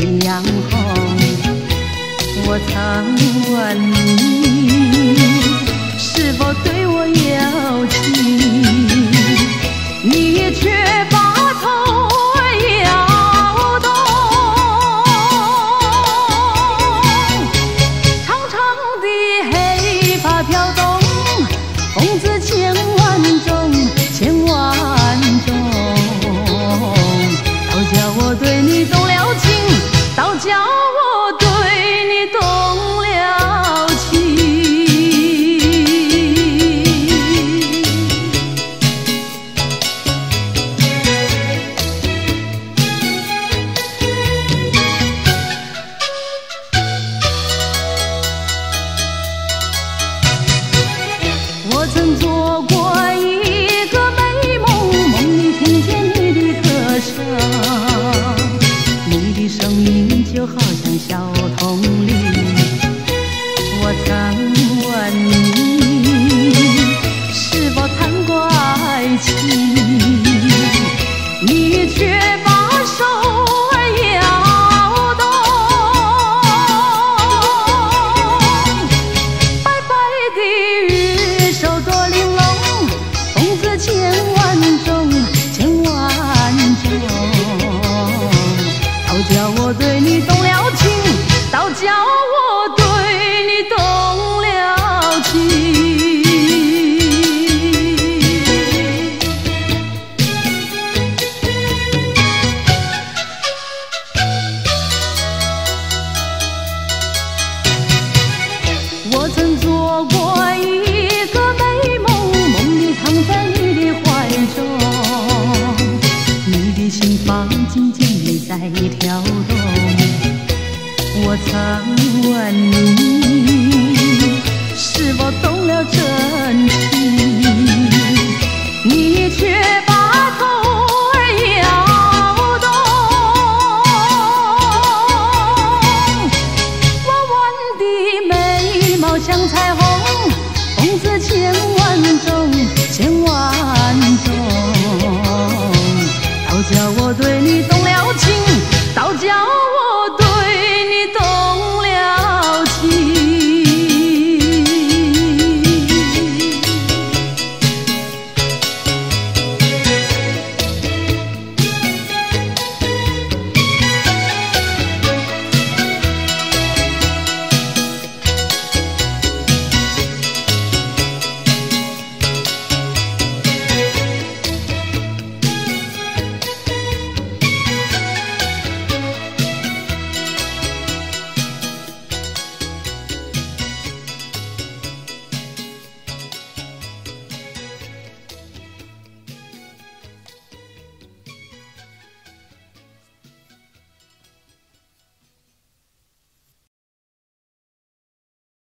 夕阳红。我曾问你，是否对我有情？你却把头摇动。长长的黑发飘动，风姿千万种，千万种。倒叫我对你动了情，要叫我多我曾我曾问你，是否懂了这